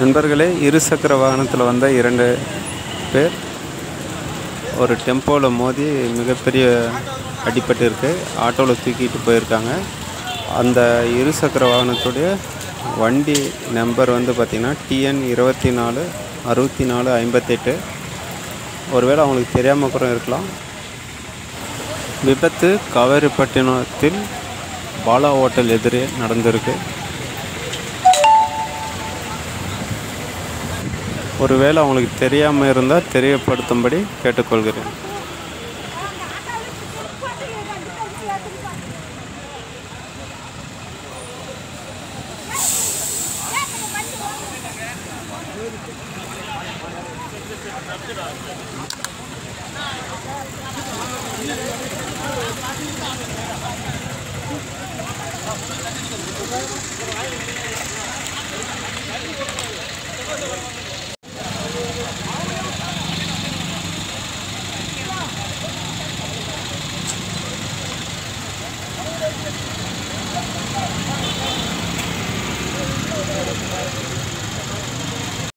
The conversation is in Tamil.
நண்பர்களே இருசக்கர வாகனத்தில் வந்த இரண்டு பேர். ஒரு டெம்போவில் மோதி மிகப்பெரிய அடிபட்டு ஆட்டோவில் தூக்கிட்டு போயிருக்காங்க. அந்த இருசக்கர வாகனத்துடைய வண்டி நம்பர் வந்து பார்த்திங்கன்னா டிஎன் இருபத்தி நாலு அறுபத்தி நாலு ஐம்பத்தெட்டு. ஒருவேளை அவங்களுக்கு தெரியாமல் கூட இருக்கலாம். விபத்து காவேரிப்பட்டினத்தில் பாலா ஹோட்டல் எதிரே நடந்திருக்கு. ஒருவேளை அவங்களுக்கு தெரியாமல் இருந்தால் தெரியப்படுத்தும்படி கேட்டுக்கொள்கிறேன்